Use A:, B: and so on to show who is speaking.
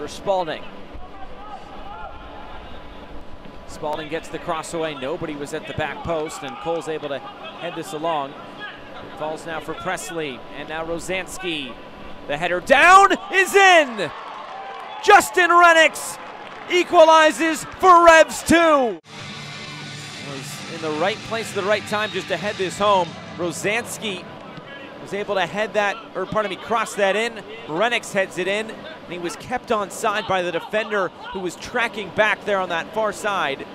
A: for Spalding. Spalding gets the cross away. Nobody was at the back post, and Cole's able to head this along. Falls now for Presley, and now Rosansky. The header down is in. Justin Rennicks equalizes for Revs 2. Was in the right place at the right time just to head this home. Rosansky was able to head that, or pardon me, cross that in. Rennicks heads it in, and he was kept on side by the defender who was tracking back there on that far side.